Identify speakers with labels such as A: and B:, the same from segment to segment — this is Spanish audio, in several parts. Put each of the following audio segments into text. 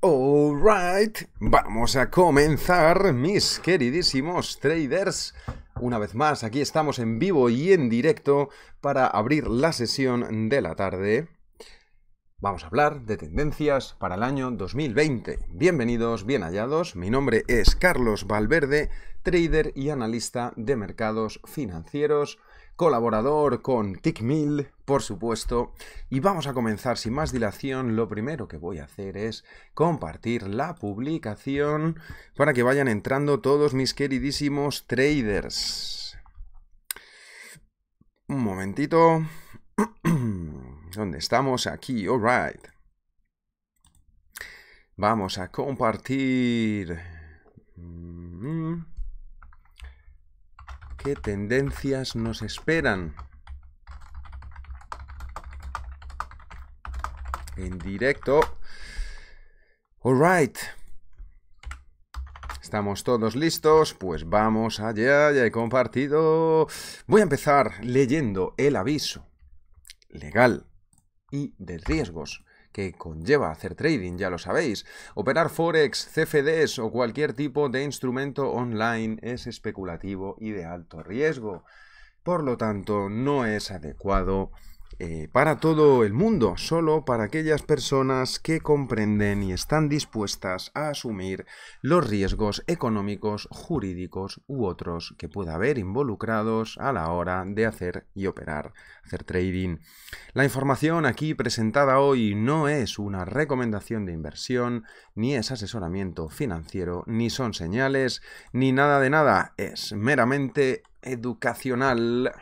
A: Alright, vamos a comenzar, mis queridísimos traders. Una vez más, aquí estamos en vivo y en directo para abrir la sesión de la tarde. Vamos a hablar de tendencias para el año 2020. Bienvenidos, bien hallados. Mi nombre es Carlos Valverde, trader y analista de mercados financieros colaborador con TickMill, por supuesto. Y vamos a comenzar sin más dilación. Lo primero que voy a hacer es compartir la publicación para que vayan entrando todos mis queridísimos traders. Un momentito. ¿Dónde estamos? Aquí, alright. Vamos a compartir. Mm-hmm. ¿Qué tendencias nos esperan? En directo. Alright. ¿Estamos todos listos? Pues vamos allá, ya he compartido. Voy a empezar leyendo el aviso legal y de riesgos que conlleva hacer trading, ya lo sabéis. Operar forex, CFDs o cualquier tipo de instrumento online es especulativo y de alto riesgo. Por lo tanto, no es adecuado eh, para todo el mundo, solo para aquellas personas que comprenden y están dispuestas a asumir los riesgos económicos, jurídicos u otros que pueda haber involucrados a la hora de hacer y operar, hacer trading. La información aquí presentada hoy no es una recomendación de inversión, ni es asesoramiento financiero, ni son señales, ni nada de nada, es meramente educacional.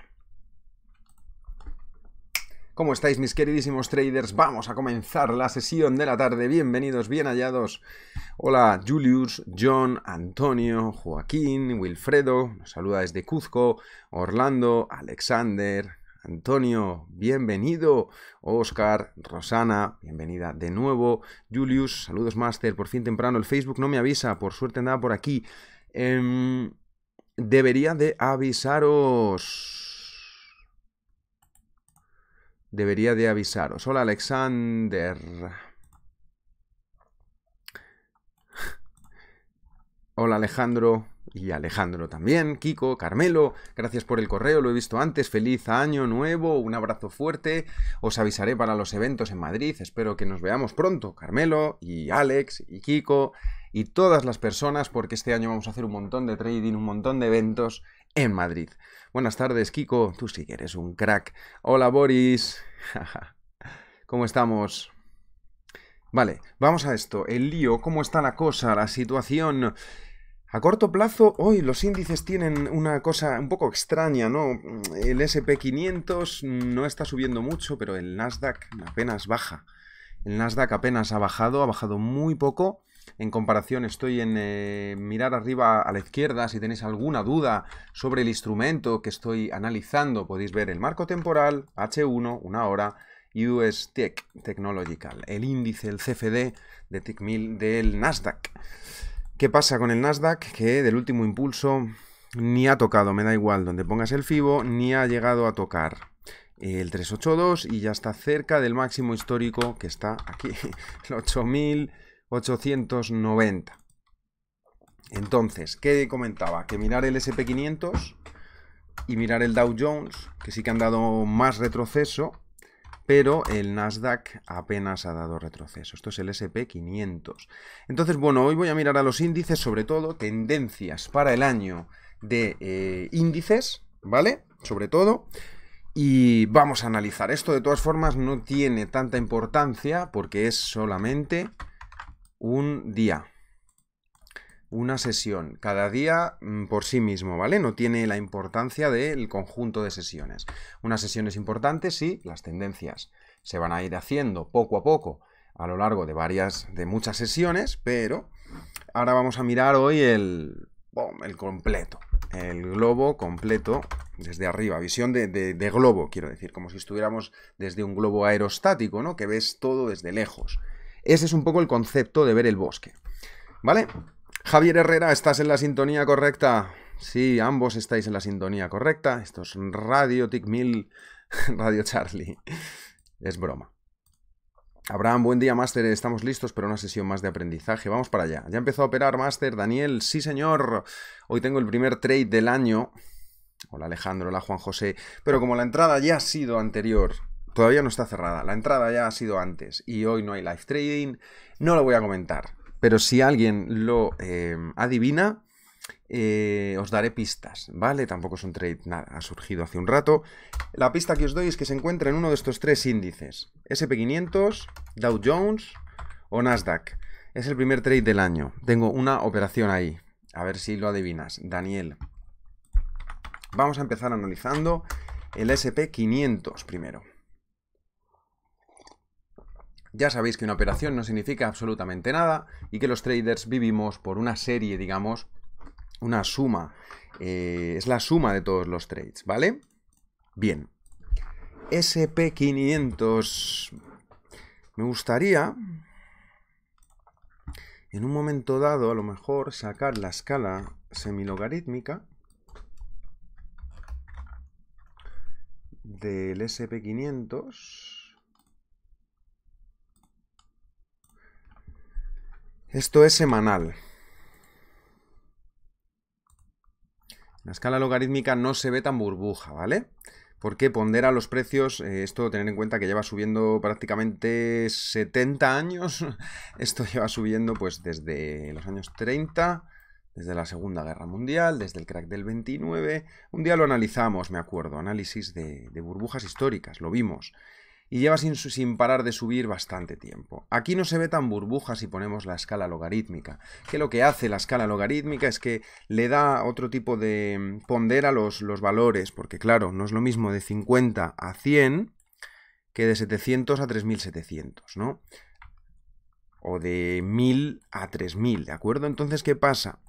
A: ¿Cómo estáis mis queridísimos traders? Vamos a comenzar la sesión de la tarde. Bienvenidos, bien hallados. Hola Julius, John, Antonio, Joaquín, Wilfredo, nos saluda desde Cuzco, Orlando, Alexander, Antonio, bienvenido. Oscar, Rosana, bienvenida de nuevo. Julius, saludos Master, por fin temprano. El Facebook no me avisa, por suerte andaba por aquí. Em, debería de avisaros debería de avisaros. Hola Alexander. Hola Alejandro y Alejandro también, Kiko, Carmelo, gracias por el correo, lo he visto antes, feliz año nuevo, un abrazo fuerte, os avisaré para los eventos en Madrid, espero que nos veamos pronto, Carmelo y Alex y Kiko y todas las personas, porque este año vamos a hacer un montón de trading, un montón de eventos en Madrid. Buenas tardes, Kiko. Tú sí que eres un crack. Hola, Boris. ¿Cómo estamos? Vale, vamos a esto. El lío, cómo está la cosa, la situación. A corto plazo, hoy los índices tienen una cosa un poco extraña, ¿no? El SP500 no está subiendo mucho, pero el Nasdaq apenas baja. El Nasdaq apenas ha bajado, ha bajado muy poco. En comparación, estoy en eh, mirar arriba a la izquierda. Si tenéis alguna duda sobre el instrumento que estoy analizando, podéis ver el marco temporal, H1, una hora, US Tech Technological, el índice, el CFD de TICMIL del Nasdaq. ¿Qué pasa con el Nasdaq? Que del último impulso ni ha tocado, me da igual donde pongas el FIBO, ni ha llegado a tocar el 382 y ya está cerca del máximo histórico que está aquí, el 8000. 890. Entonces, ¿qué comentaba? Que mirar el SP500 y mirar el Dow Jones, que sí que han dado más retroceso, pero el Nasdaq apenas ha dado retroceso. Esto es el SP500. Entonces, bueno, hoy voy a mirar a los índices, sobre todo tendencias para el año de eh, índices, ¿vale? Sobre todo. Y vamos a analizar. Esto de todas formas no tiene tanta importancia porque es solamente un día. Una sesión, cada día mm, por sí mismo, ¿vale? No tiene la importancia del conjunto de sesiones. Una sesión es importante las tendencias se van a ir haciendo poco a poco a lo largo de varias, de muchas sesiones, pero ahora vamos a mirar hoy el, el completo, el globo completo desde arriba, visión de, de, globo, quiero decir, como si estuviéramos desde un globo aerostático, ¿no? Que ves todo desde lejos. Ese es un poco el concepto de ver el bosque. ¿Vale? Javier Herrera, ¿estás en la sintonía correcta? Sí, ambos estáis en la sintonía correcta. Esto es Radio Tic Radio Charlie. Es broma. Abraham, buen día, Máster. Estamos listos para una sesión más de aprendizaje. Vamos para allá. ¿Ya empezó a operar, Máster? Daniel, sí, señor. Hoy tengo el primer trade del año. Hola, Alejandro. Hola, Juan José. Pero como la entrada ya ha sido anterior, todavía no está cerrada. La entrada ya ha sido antes y hoy no hay live trading. No lo voy a comentar. Pero si alguien lo eh, adivina, eh, os daré pistas, ¿vale? Tampoco es un trade, nada, ha surgido hace un rato. La pista que os doy es que se encuentra en uno de estos tres índices. SP500, Dow Jones o Nasdaq. Es el primer trade del año. Tengo una operación ahí. A ver si lo adivinas. Daniel. Vamos a empezar analizando el SP500 primero. Ya sabéis que una operación no significa absolutamente nada y que los traders vivimos por una serie, digamos, una suma. Eh, es la suma de todos los trades, ¿vale? Bien. SP500. Me gustaría, en un momento dado, a lo mejor sacar la escala semilogarítmica del SP500. Esto es semanal. La escala logarítmica no se ve tan burbuja, ¿vale? Porque pondera los precios, eh, esto tener en cuenta que lleva subiendo prácticamente 70 años, esto lleva subiendo pues desde los años 30, desde la Segunda Guerra Mundial, desde el crack del 29, un día lo analizamos, me acuerdo, análisis de, de burbujas históricas, lo vimos y lleva sin, sin, parar de subir bastante tiempo. Aquí no se ve tan burbuja si ponemos la escala logarítmica, que lo que hace la escala logarítmica es que le da otro tipo de mm, pondera los, los valores, porque claro, no es lo mismo de 50 a 100 que de 700 a 3700, ¿no? O de 1000 a 3000, ¿de acuerdo? Entonces, ¿qué pasa?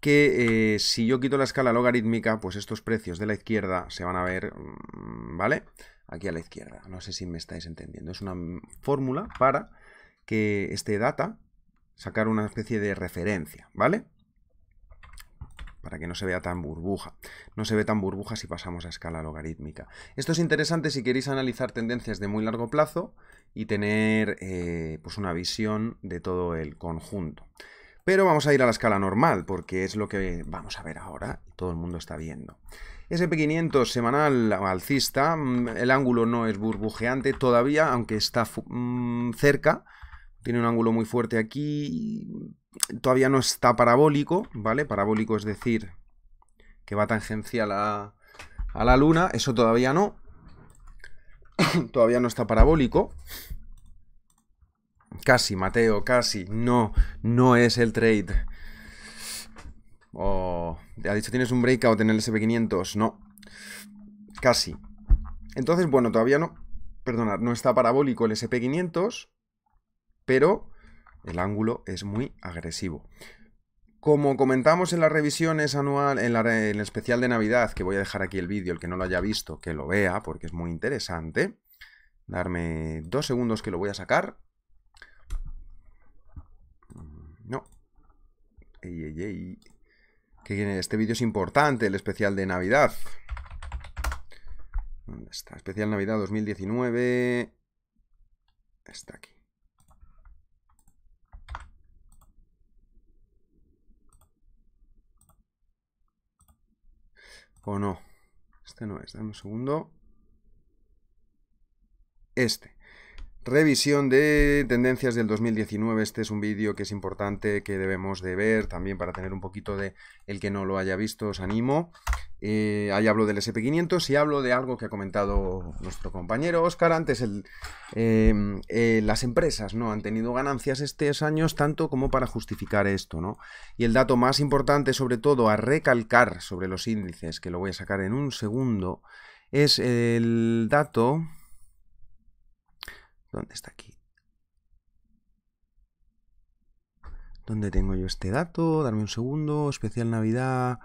A: que eh, si yo quito la escala logarítmica, pues estos precios de la izquierda se van a ver, mm, ¿vale? Aquí a la izquierda. No sé si me estáis entendiendo. Es una fórmula para que este data sacar una especie de referencia, ¿vale? Para que no se vea tan burbuja. No se ve tan burbuja si pasamos a escala logarítmica. Esto es interesante si queréis analizar tendencias de muy largo plazo y tener eh, pues una visión de todo el conjunto. Pero vamos a ir a la escala normal, porque es lo que vamos a ver ahora y todo el mundo está viendo. SP500 semanal alcista, mm, el ángulo no es burbujeante todavía, aunque está mm, cerca, tiene un ángulo muy fuerte aquí, todavía no está parabólico, ¿vale? Parabólico es decir que va tangencial a, a la luna, eso todavía no, todavía no está parabólico. Casi, Mateo, casi, no, no es el trade o ha dicho, tienes un breakout en el SP500. No. Casi. Entonces, bueno, todavía no. Perdonad, no está parabólico el SP500, pero el ángulo es muy agresivo. Como comentamos en las revisiones anual, en, el especial de Navidad, que voy a dejar aquí el vídeo, el que no lo haya visto, que lo vea, porque es muy interesante. Darme dos segundos que lo voy a sacar. No. Ey, ey, ey que este vídeo es importante, el especial de Navidad. ¿Dónde está? Especial Navidad 2019. Está aquí. ¿O no? Este no es. Dame un segundo. Este. Revisión de tendencias del 2019. Este es un vídeo que es importante, que debemos de ver también para tener un poquito de el que no lo haya visto, os animo. Eh, ahí hablo del SP500 y hablo de algo que ha comentado nuestro compañero Oscar antes. Em, eh, las empresas no han tenido ganancias estos años tanto como para justificar esto. ¿no? Y el dato más importante, sobre todo, a recalcar sobre los índices, que lo voy a sacar en un segundo, es el dato ¿Dónde está aquí? ¿Dónde tengo yo este dato? Darme un segundo. Especial Navidad.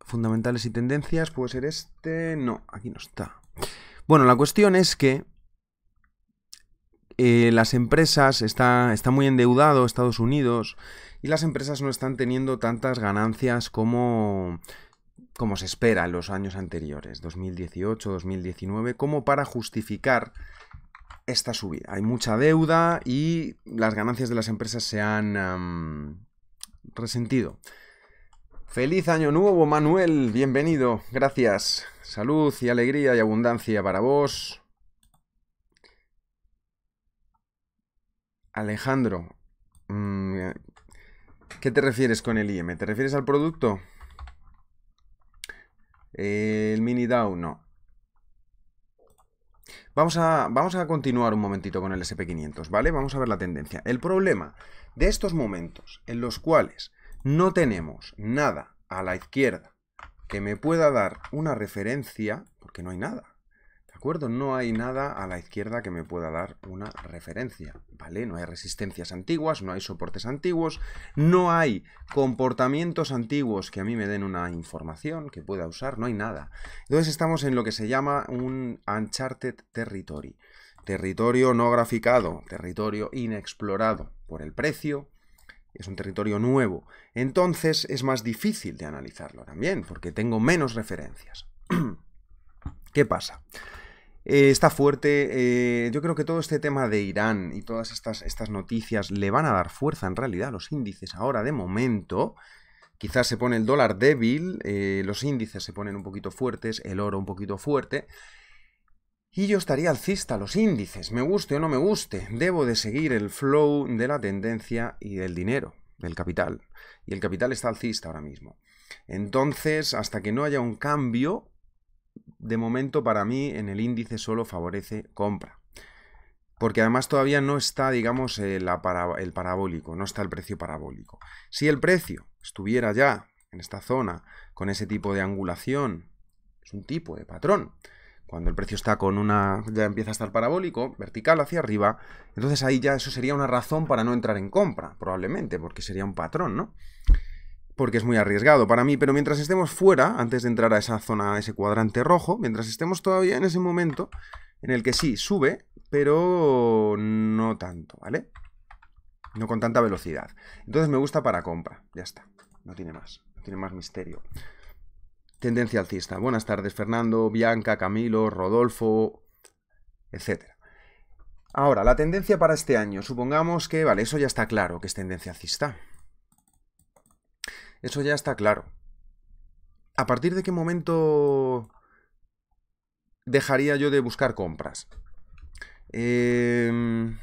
A: Fundamentales y tendencias. ¿Puede ser este? No, aquí no está. Bueno, la cuestión es que eh, las empresas están está muy endeudado Estados Unidos y las empresas no están teniendo tantas ganancias como, como se espera en los años anteriores, 2018, 2019, como para justificar esta subida. Hay mucha deuda y las ganancias de las empresas se han resentido. Feliz año nuevo, Manuel. Bienvenido. Gracias. Salud y alegría y abundancia para vos. Alejandro, mm, ¿qué te refieres con el IM? ¿Te refieres al producto? El mini DAO, no. Vamos a, vamos a continuar un momentito con el SP500, ¿vale? Vamos a ver la tendencia. El problema de estos momentos en los cuales no tenemos nada a la izquierda que me pueda dar una referencia, porque no hay nada. No hay nada a la izquierda que me pueda dar una referencia, ¿vale? No hay resistencias antiguas, no hay soportes antiguos, no hay comportamientos antiguos que a mí me den una información que pueda usar, no hay nada. Entonces estamos en lo que se llama un Uncharted Territory. Territorio no graficado, territorio inexplorado por el precio, es un territorio nuevo. Entonces es más difícil de analizarlo también, porque tengo menos referencias. ¿Qué pasa? Eh, está fuerte. Eh, yo creo que todo este tema de Irán y todas estas, estas noticias le van a dar fuerza en realidad a los índices ahora de momento. Quizás se pone el dólar débil, eh, los índices se ponen un poquito fuertes, el oro un poquito fuerte. Y yo estaría alcista, los índices, me guste o no me guste, debo de seguir el flow de la tendencia y del dinero, del capital. Y el capital está alcista ahora mismo. Entonces, hasta que no haya un cambio, de momento para mí en el índice solo favorece compra. Porque además todavía no está, digamos, el, el parabólico, no está el precio parabólico. Si el precio estuviera ya en esta zona con ese tipo de angulación, es un tipo de patrón, cuando el precio está con una. ya empieza a estar parabólico, vertical hacia arriba, entonces ahí ya eso sería una razón para no entrar en compra, probablemente, porque sería un patrón, ¿no? Porque es muy arriesgado para mí, pero mientras estemos fuera, antes de entrar a esa zona, a ese cuadrante rojo, mientras estemos todavía en ese momento en el que sí sube, pero no tanto, ¿vale? No con tanta velocidad. Entonces me gusta para compra, ya está, no tiene más, no tiene más misterio. Tendencia alcista. Buenas tardes, Fernando, Bianca, Camilo, Rodolfo, etc. Ahora, la tendencia para este año. Supongamos que, vale, eso ya está claro, que es tendencia alcista. Eso ya está claro. ¿A partir de qué momento dejaría yo de buscar compras? Eh...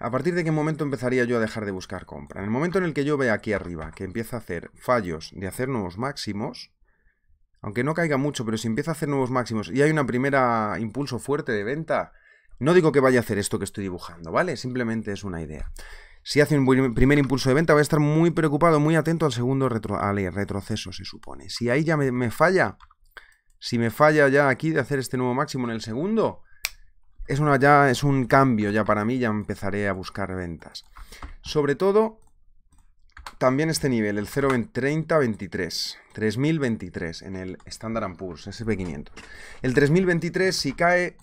A: ¿A partir de qué momento empezaría yo a dejar de buscar compra? En el momento en el que yo vea aquí arriba que empieza a hacer fallos de hacer nuevos máximos, aunque no caiga mucho, pero si empieza a hacer nuevos máximos y hay una primera impulso fuerte de venta, no digo que vaya a hacer esto que estoy dibujando, ¿vale? Simplemente es una idea. Si hace un primer impulso de venta, voy a estar muy preocupado, muy atento al segundo retroceso, se supone. Si ahí ya me falla, si me falla ya aquí de hacer este nuevo máximo en el segundo, es, una, ya, es un cambio ya para mí, ya empezaré a buscar ventas. Sobre todo, también este nivel, el 0.3023, 3023 en el Standard Poor's SP500. El 3023 si cae,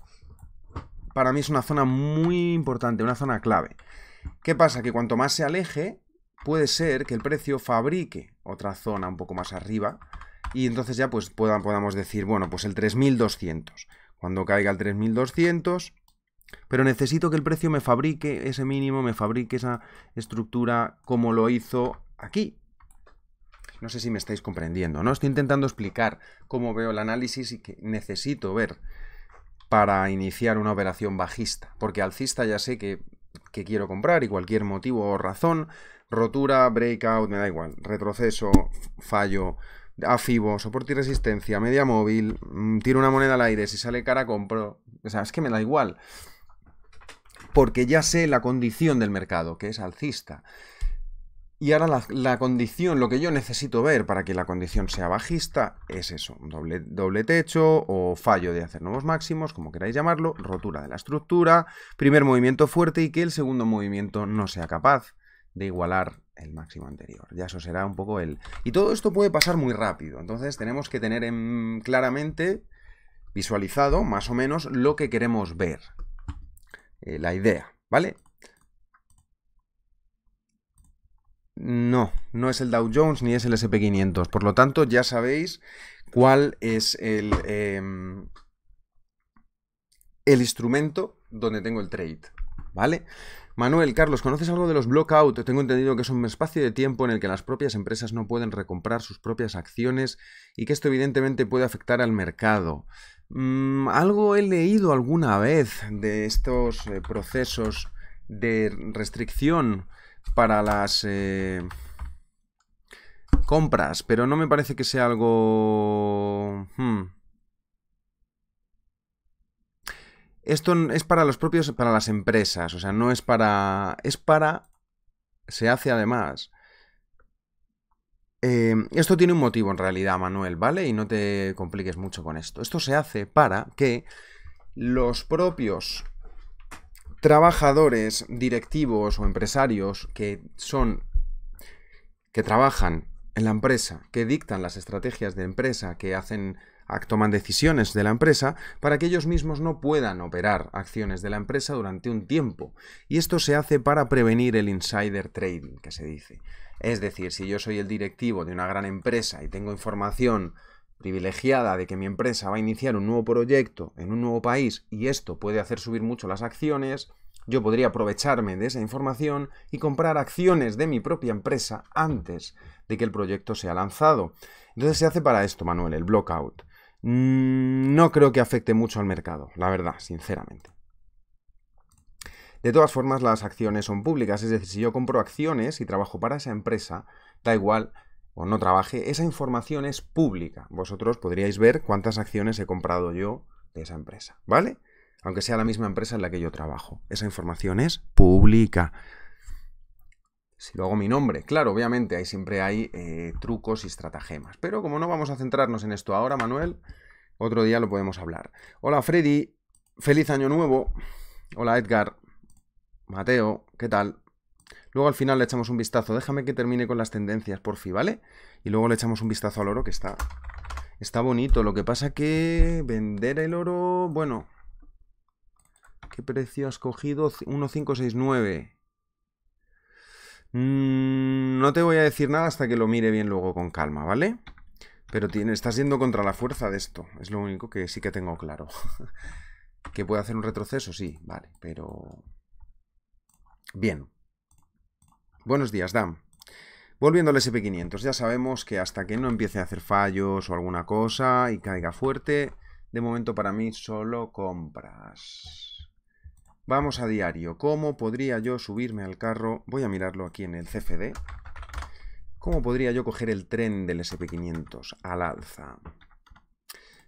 A: para mí es una zona muy importante, una zona clave. ¿Qué pasa? Que cuanto más se aleje, puede ser que el precio fabrique otra zona un poco más arriba y entonces ya pues podamos decir, bueno, pues el 3200 cuando caiga el 3200, pero necesito que el precio me fabrique ese mínimo, me fabrique esa estructura como lo hizo aquí. No sé si me estáis comprendiendo, ¿no? Estoy intentando explicar cómo veo el análisis y que necesito ver para iniciar una operación bajista, porque alcista ya sé que, que quiero comprar y cualquier motivo o razón, rotura, breakout, me da igual, retroceso, fallo, afibo, soporte y resistencia, media móvil, mm, tiro una moneda al aire, si sale cara compro. O sea, es que me da igual. Porque ya sé la condición del mercado, que es alcista. Y ahora la, condición, lo que yo necesito ver para que la condición sea bajista, es eso, doble, doble techo o fallo de hacer nuevos máximos, como queráis llamarlo, rotura de la estructura, primer movimiento fuerte y que el segundo movimiento no sea capaz de igualar el máximo anterior. Ya eso será un poco el... Y todo esto puede pasar muy rápido, entonces tenemos que tener en... claramente visualizado más o menos lo que queremos ver. Eh, la idea, ¿vale? No, no es el Dow Jones ni es el SP500. Por lo tanto, ya sabéis cuál es el, em, el instrumento donde tengo el trade, ¿vale? Manuel, Carlos, ¿conoces algo de los blockout? Tengo entendido que es un espacio de tiempo en el que las propias empresas no pueden recomprar sus propias acciones y que esto evidentemente puede afectar al mercado. Mm, algo he leído alguna vez de estos eh, procesos de restricción para las eh, compras, pero no me parece que sea algo... Hmm, Esto es para los propios, para las empresas, o sea, no es para... Es para... Se hace además... Eh, esto tiene un motivo en realidad, Manuel, ¿vale? Y no te compliques mucho con esto. Esto se hace para que los propios trabajadores, directivos o empresarios que son que trabajan en la empresa, que dictan las estrategias de empresa, que hacen toman decisiones de la empresa para que ellos mismos no puedan operar acciones de la empresa durante un tiempo. Y esto se hace para prevenir el insider trading, que se dice. Es decir, si yo soy el directivo de una gran empresa y tengo información privilegiada de que mi empresa va a iniciar un nuevo proyecto en un nuevo país y esto puede hacer subir mucho las acciones, yo podría aprovecharme de esa información y comprar acciones de mi propia empresa antes de que el proyecto sea lanzado. Entonces se hace para esto, Manuel, el blockout. Mm, no creo que afecte mucho al mercado, la verdad, sinceramente. De todas formas, las acciones son públicas, es decir, si yo compro acciones y trabajo para esa empresa, da igual o no trabaje, esa información es pública. Vosotros podríais ver cuántas acciones he comprado yo de esa empresa, ¿vale? Aunque sea la misma empresa en la que yo trabajo. Esa información es pública. Si lo hago mi nombre, claro, obviamente, ahí siempre hay eh, trucos y estratagemas. Pero como no vamos a centrarnos en esto ahora, Manuel, otro día lo podemos hablar. Hola Freddy, feliz año nuevo. Hola Edgar, Mateo, ¿qué tal? Luego al final le echamos un vistazo. Déjame que termine con las tendencias, por fin, ¿vale? Y luego le echamos un vistazo al oro que está, está bonito. Lo que pasa que vender el oro, bueno, ¿qué precio has cogido? 1,569. Mm, no te voy a decir nada hasta que lo mire bien luego con calma, ¿vale? Pero tiene, estás yendo contra la fuerza de esto. Es lo único que sí que tengo claro. ¿Que puede hacer un retroceso? Sí, vale, pero... Bien. Buenos días, Dan. Volviendo al SP500, ya sabemos que hasta que no empiece a hacer fallos o alguna cosa y caiga fuerte, de momento para mí solo compras. Vamos a diario. ¿Cómo podría yo subirme al carro? Voy a mirarlo aquí en el CFD. ¿Cómo podría yo coger el tren del SP500 al alza?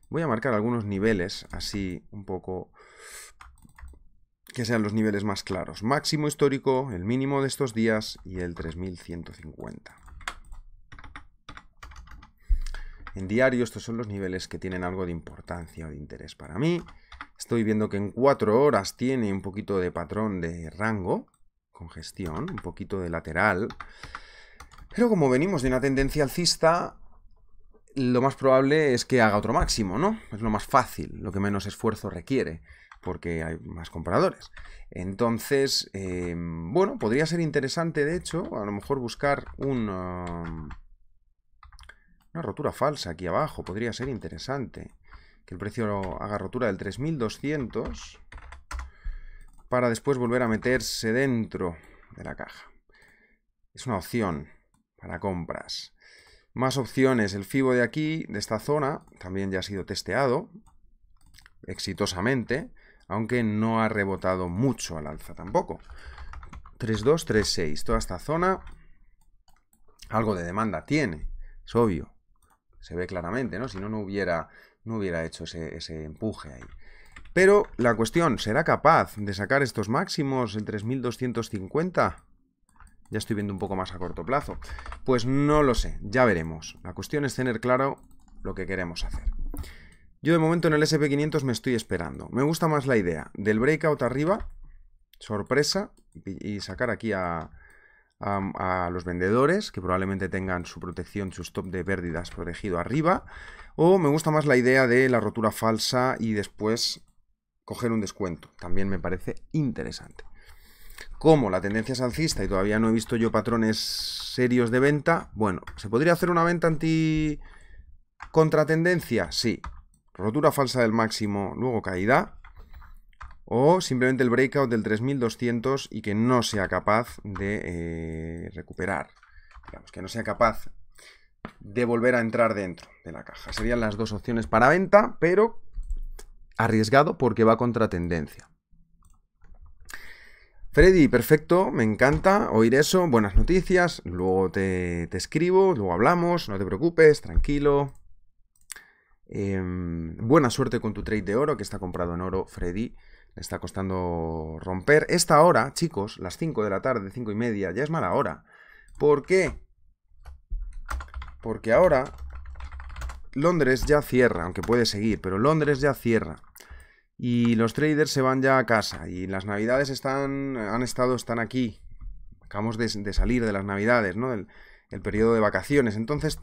A: Voy a marcar algunos niveles, así un poco que sean los niveles más claros. Máximo histórico, el mínimo de estos días y el 3150. En diario estos son los niveles que tienen algo de importancia o de interés para mí. Estoy viendo que en 4 horas tiene un poquito de patrón de rango, congestión, un poquito de lateral. Pero como venimos de una tendencia alcista, lo más probable es que haga otro máximo, ¿no? Es lo más fácil, lo que menos esfuerzo requiere, porque hay más compradores. Entonces, em, bueno, podría ser interesante, de hecho, a lo mejor buscar un, um, una rotura falsa aquí abajo, podría ser interesante que el precio haga rotura del 3200 para después volver a meterse dentro de la caja. Es una opción para compras. Más opciones, el FIBO de aquí, de esta zona, también ya ha sido testeado exitosamente, aunque no ha rebotado mucho al alza tampoco. 3236, toda esta zona algo de demanda tiene, es obvio, se ve claramente, ¿no? Si no, no hubiera no hubiera hecho ese, empuje ahí. Pero la cuestión, ¿será capaz de sacar estos máximos en 3250? Ya estoy viendo un poco más a corto plazo. Pues no lo sé, ya veremos. La cuestión es tener claro lo que queremos hacer. Yo de momento en el SP500 me estoy esperando. Me gusta más la idea del breakout arriba, sorpresa, y sacar aquí a, los vendedores, que probablemente tengan su protección, su stop de pérdidas protegido arriba. O me gusta más la idea de la rotura falsa y después coger un descuento. También me parece interesante. Como la tendencia es alcista y todavía no he visto yo patrones serios de venta, bueno, ¿se podría hacer una venta anti contratendencia? Sí. Rotura falsa del máximo, luego caída. o simplemente el breakout del 3200 y que no sea capaz de eh, recuperar. Digamos, que no sea capaz de volver a entrar dentro de la caja. Serían las dos opciones para venta, pero arriesgado porque va contra tendencia. Freddy, perfecto, me encanta oír eso, buenas noticias, luego te, escribo, luego hablamos, no te preocupes, tranquilo. Em, buena suerte con tu trade de oro, que está comprado en oro, Freddy. Le está costando romper. Esta hora, chicos, las 5 de la tarde, 5 y media, ya es mala hora. ¿Por qué? Porque ahora Londres ya cierra, aunque puede seguir, pero Londres ya cierra. Y los traders se van ya a casa. Y las navidades están. han estado, están aquí. Acabamos de, salir de las navidades, ¿no? El, el, periodo de vacaciones. Entonces,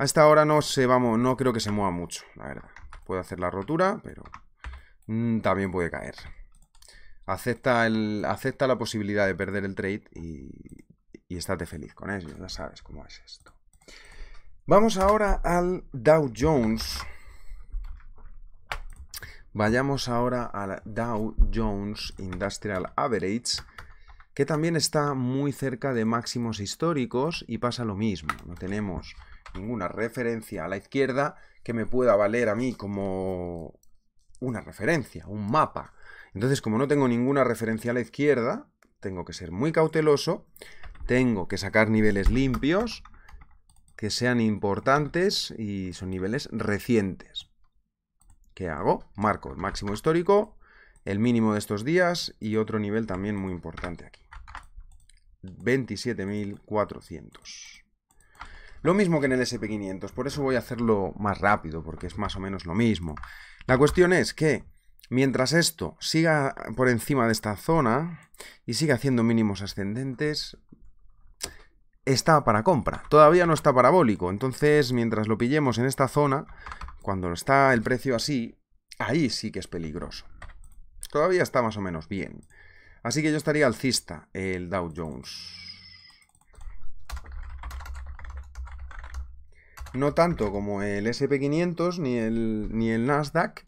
A: a esta hora no se vamos. No creo que se mueva mucho, la verdad. Puede hacer la rotura, pero. Mm, también puede caer. Acepta, el, acepta la posibilidad de perder el trade y, y estate feliz con ello. Ya sabes cómo es esto. Vamos ahora al Dow Jones. Vayamos ahora al Dow Jones Industrial Average, que también está muy cerca de máximos históricos y pasa lo mismo. No tenemos ninguna referencia a la izquierda que me pueda valer a mí como una referencia, un mapa. Entonces, como no tengo ninguna referencia a la izquierda, tengo que ser muy cauteloso, tengo que sacar niveles limpios que sean importantes y son niveles recientes. ¿Qué hago? Marco el máximo histórico, el mínimo de estos días y otro nivel también muy importante aquí. 27.400. Lo mismo que en el SP500, por eso voy a hacerlo más rápido, porque es más o menos lo mismo. La cuestión es que mientras esto siga por encima de esta zona y siga haciendo mínimos ascendentes, está para compra. Todavía no está parabólico. Entonces, mientras lo pillemos en esta zona, cuando está el precio así, ahí sí que es peligroso. Todavía está más o menos bien. Así que yo estaría alcista el Dow Jones. No tanto como el SP500 ni el, ni el Nasdaq,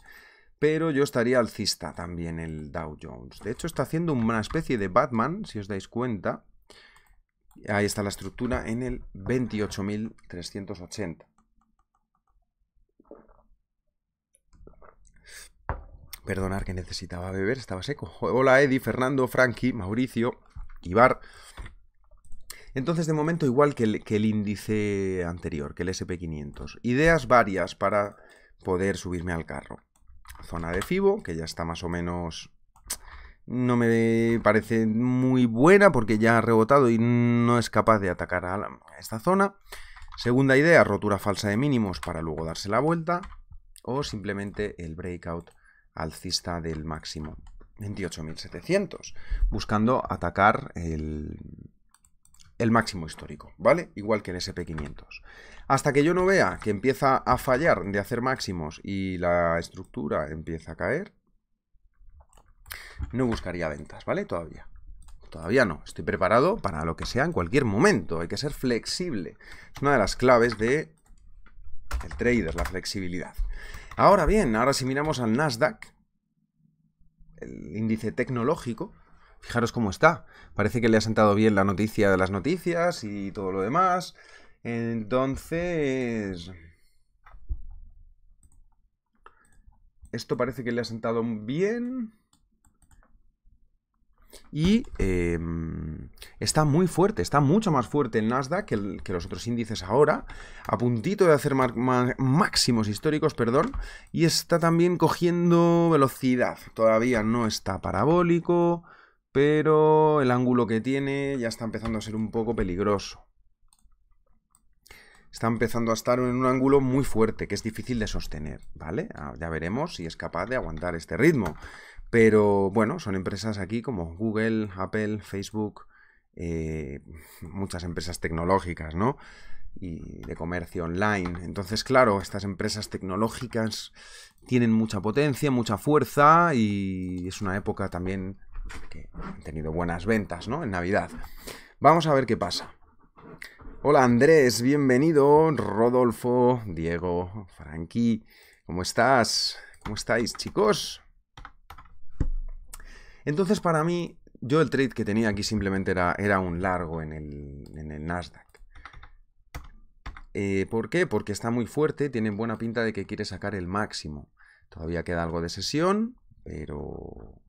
A: pero yo estaría alcista también el Dow Jones. De hecho, está haciendo una especie de Batman, si os dais cuenta. Ahí está la estructura en el 28.380. Perdonar que necesitaba beber, estaba seco. Hola Eddie, Fernando, Frankie, Mauricio, Ibar. Entonces, de momento, igual que el, índice anterior, que el SP500. Ideas varias para poder subirme al carro. Zona de FIBO, que ya está más o menos no me parece muy buena porque ya ha rebotado y no es capaz de atacar a, esta zona. Segunda idea, rotura falsa de mínimos para luego darse la vuelta. O simplemente el breakout alcista del máximo 28.700, buscando atacar el, el máximo histórico, ¿vale? Igual que el SP500. Hasta que yo no vea que empieza a fallar de hacer máximos y la estructura empieza a caer, no buscaría ventas, ¿vale? Todavía. Todavía no. Estoy preparado para lo que sea en cualquier momento. Hay que ser flexible. Es una de las claves de el trader, la flexibilidad. Ahora bien, ahora si miramos al Nasdaq, el índice tecnológico, fijaros cómo está. Parece que le ha sentado bien la noticia de las noticias y todo lo demás. Entonces... Esto parece que le ha sentado bien. Y em, está muy fuerte, está mucho más fuerte el Nasdaq que, los otros índices ahora, a puntito de hacer máximos históricos, perdón, y está también cogiendo velocidad. Todavía no está parabólico, pero el ángulo que tiene ya está empezando a ser un poco peligroso. Está empezando a estar en un ángulo muy fuerte, que es difícil de sostener, ¿vale? Ah, ya veremos si es capaz de aguantar este ritmo. Pero bueno, son empresas aquí como Google, Apple, Facebook, eh, muchas empresas tecnológicas, ¿no? Y de comercio online. Entonces, claro, estas empresas tecnológicas tienen mucha potencia, mucha fuerza y es una época también que han tenido buenas ventas, ¿no? En Navidad. Vamos a ver qué pasa. Hola Andrés, bienvenido. Rodolfo, Diego, Frankie, ¿cómo estás? ¿Cómo estáis, chicos? Entonces, para mí, yo el trade que tenía aquí simplemente era, un largo en el, en el Nasdaq. Eh, ¿Por qué? Porque está muy fuerte, tiene buena pinta de que quiere sacar el máximo. Todavía queda algo de sesión, pero...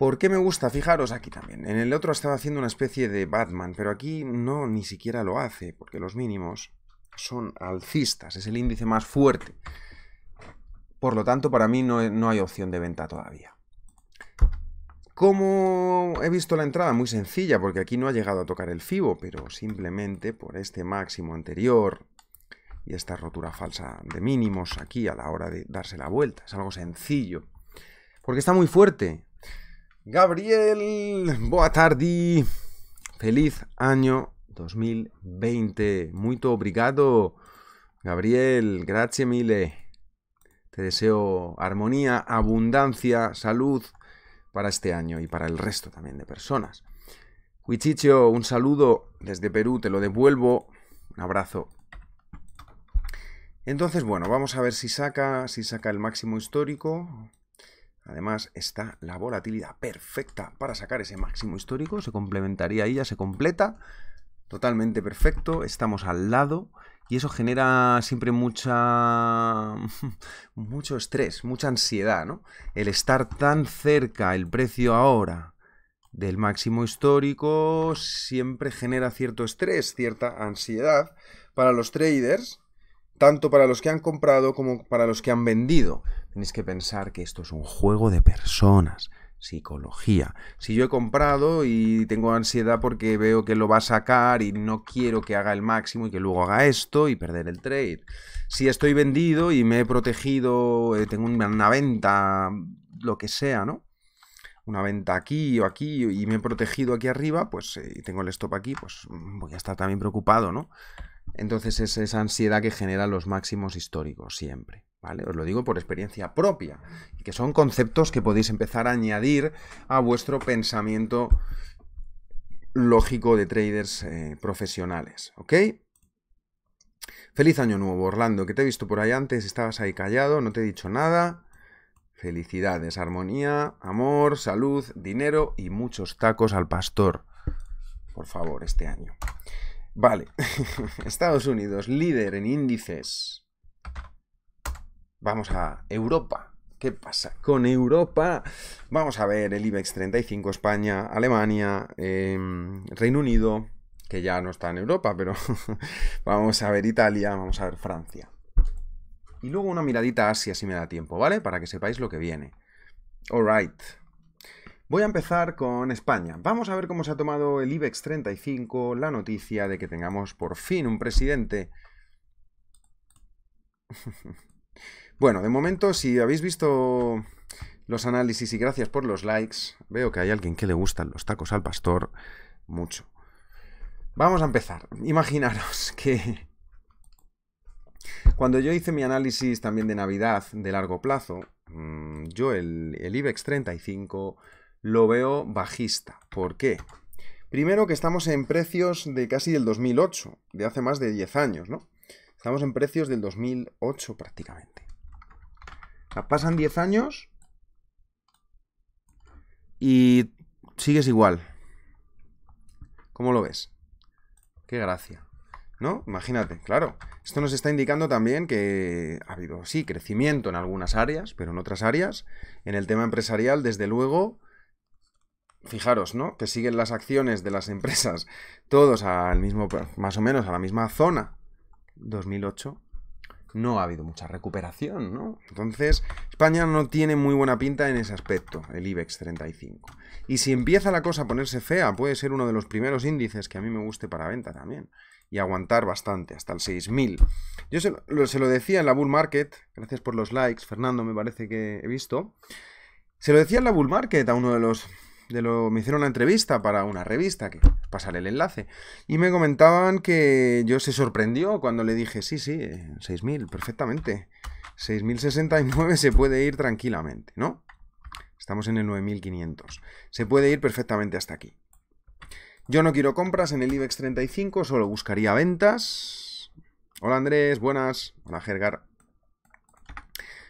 A: ¿Por qué me gusta? Fijaros aquí también. En el otro estaba haciendo una especie de Batman, pero aquí no ni siquiera lo hace, porque los mínimos son alcistas, es el índice más fuerte. Por lo tanto, para mí no, no hay opción de venta todavía. ¿Cómo he visto la entrada? Muy sencilla, porque aquí no ha llegado a tocar el FIBO, pero simplemente por este máximo anterior y esta rotura falsa de mínimos aquí a la hora de darse la vuelta. Es algo sencillo. Porque está muy fuerte. Gabriel, boa tarde. Feliz año 2020. Muy obrigado. Gabriel, grazie mille. Te deseo armonía, abundancia, salud para este año y para el resto también de personas. Huichicho, un saludo desde Perú, te lo devuelvo. Un abrazo. Entonces, bueno, vamos a ver si saca, si saca el máximo histórico. Además, está la volatilidad perfecta para sacar ese máximo histórico. Se complementaría ahí, ya se completa. Totalmente perfecto. Estamos al lado. Y eso genera siempre mucha. mucho estrés, mucha ansiedad, ¿no? El estar tan cerca, el precio ahora del máximo histórico, siempre genera cierto estrés, cierta ansiedad para los traders, tanto para los que han comprado como para los que han vendido. Tenéis que pensar que esto es un juego de personas psicología. Si yo he comprado y tengo ansiedad porque veo que lo va a sacar y no quiero que haga el máximo y que luego haga esto y perder el trade. Si estoy vendido y me he protegido, eh, tengo una venta, lo que sea, ¿no? Una venta aquí o aquí y me he protegido aquí arriba, pues eh, y tengo el stop aquí, pues voy a estar también preocupado, ¿no? Entonces es esa ansiedad que genera los máximos históricos siempre. ¿Vale? Os lo digo por experiencia propia, y que son conceptos que podéis empezar a añadir a vuestro pensamiento lógico de traders eh, profesionales, ¿ok? Feliz año nuevo, Orlando, que te he visto por ahí antes, estabas ahí callado, no te he dicho nada. Felicidades, armonía, amor, salud, dinero y muchos tacos al pastor. Por favor, este año. Vale, Estados Unidos, líder en índices Vamos a Europa. ¿Qué pasa con Europa? Vamos a ver el IBEX 35, España, Alemania, em, Reino Unido, que ya no está en Europa, pero vamos a ver Italia, vamos a ver Francia. Y luego una miradita a Asia si me da tiempo, ¿vale? Para que sepáis lo que viene. Alright. Voy a empezar con España. Vamos a ver cómo se ha tomado el IBEX 35 la noticia de que tengamos por fin un presidente Bueno, de momento, si habéis visto los análisis y gracias por los likes, veo que hay alguien que le gustan los tacos al pastor mucho. Vamos a empezar. Imaginaros que cuando yo hice mi análisis también de Navidad de largo plazo, mm, yo el, el IBEX 35 lo veo bajista. ¿Por qué? Primero que estamos en precios de casi del 2008, de hace más de 10 años, ¿no? Estamos en precios del 2008 prácticamente. Pasan 10 años y sigues igual. ¿Cómo lo ves? Qué gracia. ¿No? Imagínate, claro. Esto nos está indicando también que ha habido, sí, crecimiento en algunas áreas, pero en otras áreas, en el tema empresarial, desde luego, fijaros, ¿no? Que siguen las acciones de las empresas todos al mismo, más o menos a la misma zona, 2008, no ha habido mucha recuperación, ¿no? Entonces, España no tiene muy buena pinta en ese aspecto, el IBEX 35. Y si empieza la cosa a ponerse fea, puede ser uno de los primeros índices que a mí me guste para venta también. Y aguantar bastante, hasta el 6000. Yo se lo, se lo decía en la Bull Market, gracias por los likes, Fernando me parece que he visto. Se lo decía en la Bull Market a uno de los de lo, me hicieron una entrevista para una revista, que pasaré el enlace, y me comentaban que yo se sorprendió cuando le dije, sí, sí, 6.000, perfectamente. 6.069 se puede ir tranquilamente, ¿no? Estamos en el 9.500. Se puede ir perfectamente hasta aquí. Yo no quiero compras en el IBEX 35, solo buscaría ventas. Hola Andrés, buenas. Hola Gergar.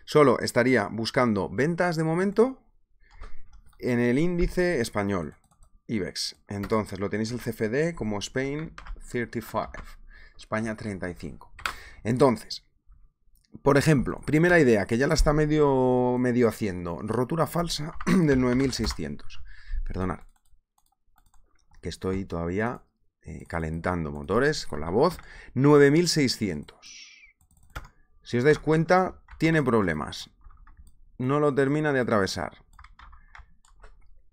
A: Solo estaría buscando ventas de momento en el índice español, IBEX. Entonces lo tenéis el CFD como Spain 35, España 35. Entonces, por ejemplo, primera idea, que ya la está medio, medio haciendo, rotura falsa del 9600. Perdonad, que estoy todavía eh, calentando motores con la voz. 9600. Si os dais cuenta, tiene problemas. No lo termina de atravesar.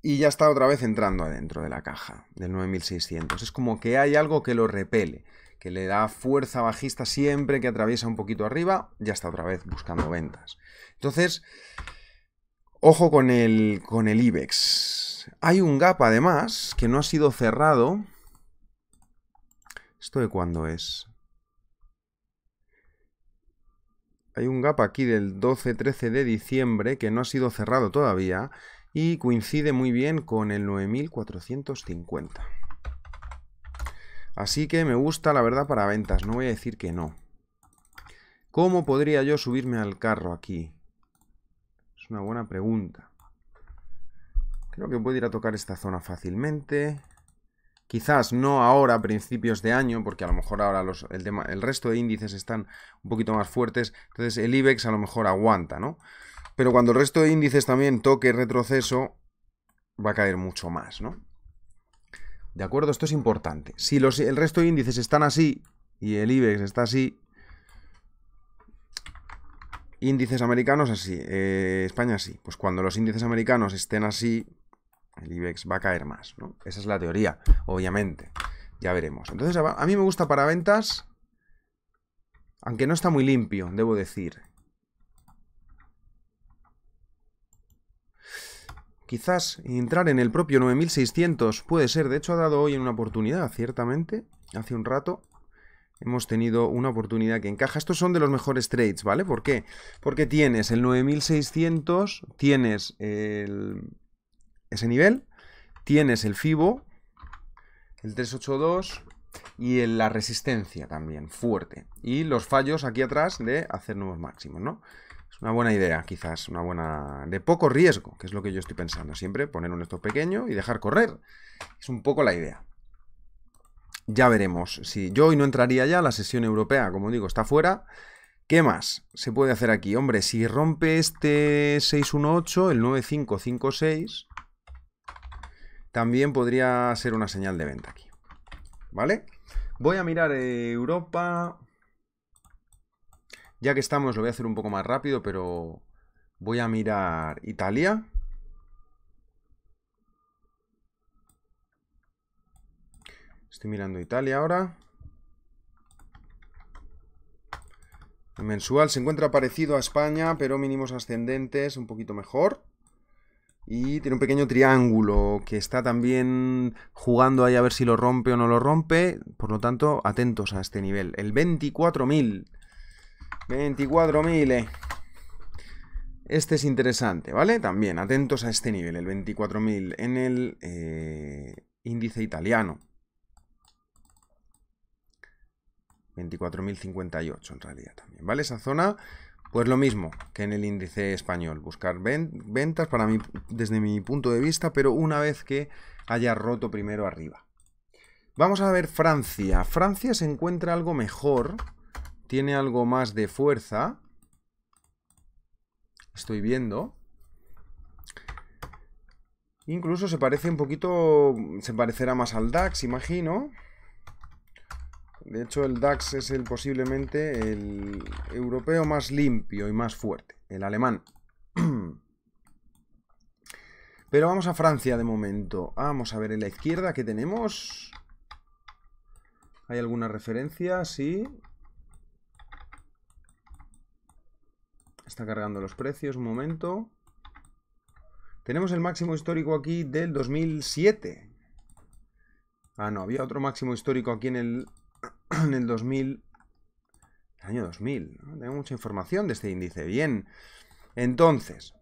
A: Y ya está otra vez entrando adentro de la caja del 9600. Es como que hay algo que lo repele, que le da fuerza bajista siempre que atraviesa un poquito arriba, ya está otra vez buscando ventas. Entonces, ojo con el, con el IBEX. Hay un gap además que no ha sido cerrado. ¿Esto de cuándo es? Hay un gap aquí del 12-13 de diciembre que no ha sido cerrado todavía y coincide muy bien con el 9450. Así que me gusta la verdad para ventas, no voy a decir que no. ¿Cómo podría yo subirme al carro aquí? Es una buena pregunta. Creo que puedo ir a tocar esta zona fácilmente. Quizás no ahora, a principios de año, porque a lo mejor ahora el, el resto de índices están un poquito más fuertes. Entonces el IBEX a lo mejor aguanta, ¿no? Pero cuando el resto de índices también toque retroceso, va a caer mucho más, ¿no? ¿De acuerdo? Esto es importante. Si el resto de índices están así y el IBEX está así, índices americanos así, eh, España así. Pues cuando los índices americanos estén así, el IBEX va a caer más, ¿no? Esa es la teoría, obviamente. Ya veremos. Entonces, a mí me gusta para ventas, aunque no está muy limpio, debo decir. Quizás entrar en el propio 9600 puede ser. De hecho, ha dado hoy una oportunidad, ciertamente. Hace un rato hemos tenido una oportunidad que encaja. Estos son de los mejores trades, ¿vale? ¿Por qué? Porque tienes el 9600, tienes el ese nivel, tienes el FIBO, el 382 y la resistencia también, fuerte. Y los fallos aquí atrás de hacer nuevos máximos, ¿no? Una buena idea, quizás, una buena... de poco riesgo, que es lo que yo estoy pensando. Siempre poner un stop pequeño y dejar correr. Es un poco la idea. Ya veremos. Si yo hoy no entraría ya, la sesión europea, como digo, está fuera. ¿Qué más se puede hacer aquí? Hombre, si rompe este 618, el 9556, también podría ser una señal de venta aquí. ¿Vale? Voy a mirar Europa. Ya que estamos, lo voy a hacer un poco más rápido, pero voy a mirar Italia. Estoy mirando Italia ahora. El mensual se encuentra parecido a España, pero mínimos ascendentes, un poquito mejor. Y tiene un pequeño triángulo que está también jugando ahí a ver si lo rompe o no lo rompe. Por lo tanto, atentos a este nivel. El 24.000. 24.000. Eh. Este es interesante, ¿vale? También, atentos a este nivel, el 24.000 en el eh, índice italiano. 24.058 en realidad también, ¿vale? Esa zona pues lo mismo que en el índice español, buscar ventas para mí, desde mi punto de vista, pero una vez que haya roto primero arriba. Vamos a ver Francia. Francia se encuentra algo mejor, tiene algo más de fuerza. Estoy viendo. Incluso se parece un poquito, se parecerá más al DAX, imagino. De hecho, el DAX es el posiblemente el europeo más limpio y más fuerte, el alemán. Pero vamos a Francia de momento. Vamos a ver en la izquierda que tenemos. ¿Hay alguna referencia? Sí. Está cargando los precios, un momento. Tenemos el máximo histórico aquí del 2007. Ah, no, había otro máximo histórico aquí en el en el 2000, el año 2000. Tengo mucha información de este índice. Bien. Entonces,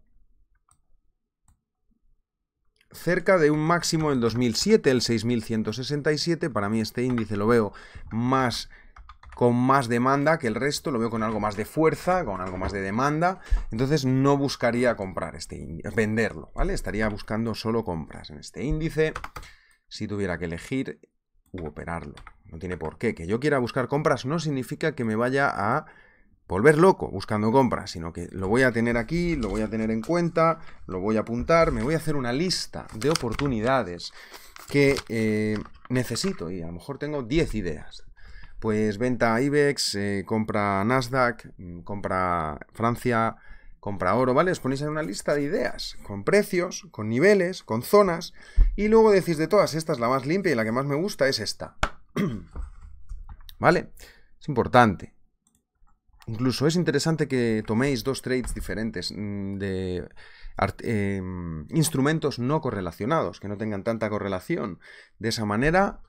A: cerca de un máximo en 2007, el 6167. Para mí este índice lo veo más con más demanda que el resto, lo veo con algo más de fuerza, con algo más de demanda, entonces no buscaría comprar este índice, venderlo, ¿vale? Estaría buscando solo compras en este índice, si tuviera que elegir u operarlo. No tiene por qué. Que yo quiera buscar compras no significa que me vaya a volver loco buscando compras, sino que lo voy a tener aquí, lo voy a tener en cuenta, lo voy a apuntar, me voy a hacer una lista de oportunidades que eh, necesito y a lo mejor tengo 10 ideas pues venta IBEX, eh, compra Nasdaq, mm, compra Francia, compra oro, ¿vale? Os ponéis en una lista de ideas, con precios, con niveles, con zonas, y luego decís de todas estas, la más limpia y la que más me gusta es esta. ¿Vale? Es importante. Incluso es interesante que toméis dos trades diferentes mm, de em, instrumentos no correlacionados, que no tengan tanta correlación. De esa manera